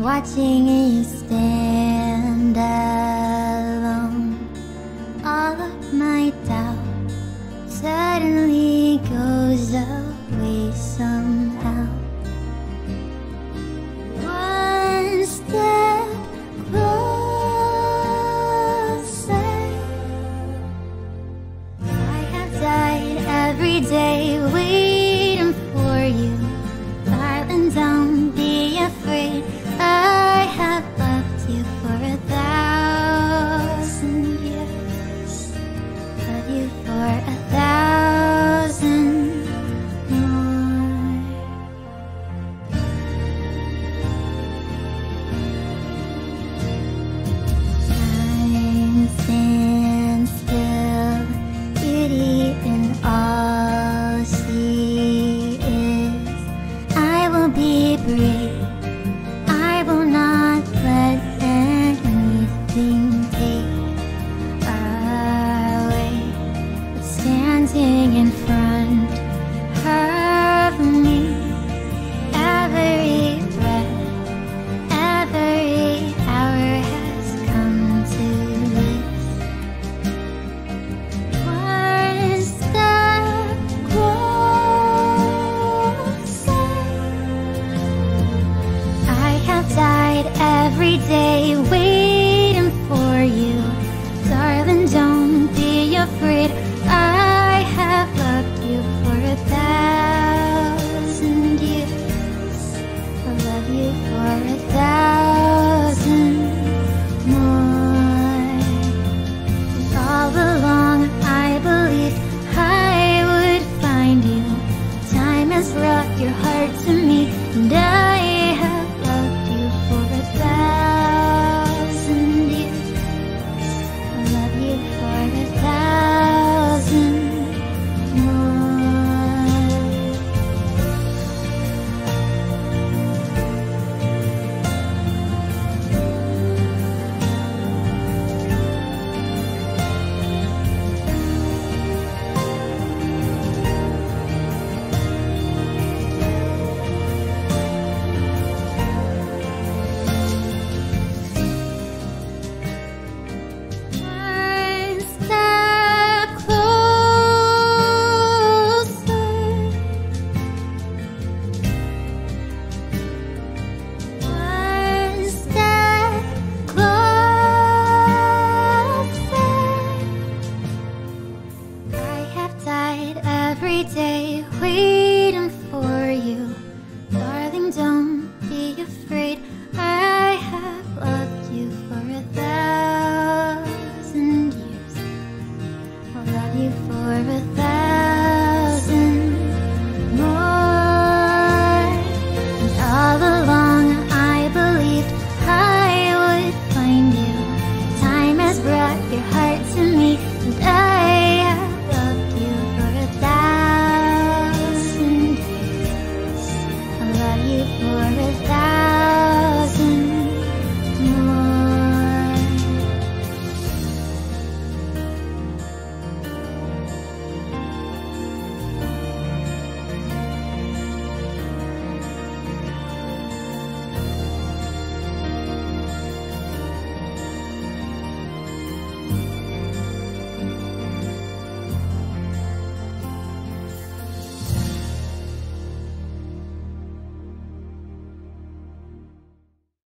watching you stand alone. All of my doubt suddenly goes away somehow. One step closer. I have died every day. day waiting for you. Darling, don't be afraid. please warm as that.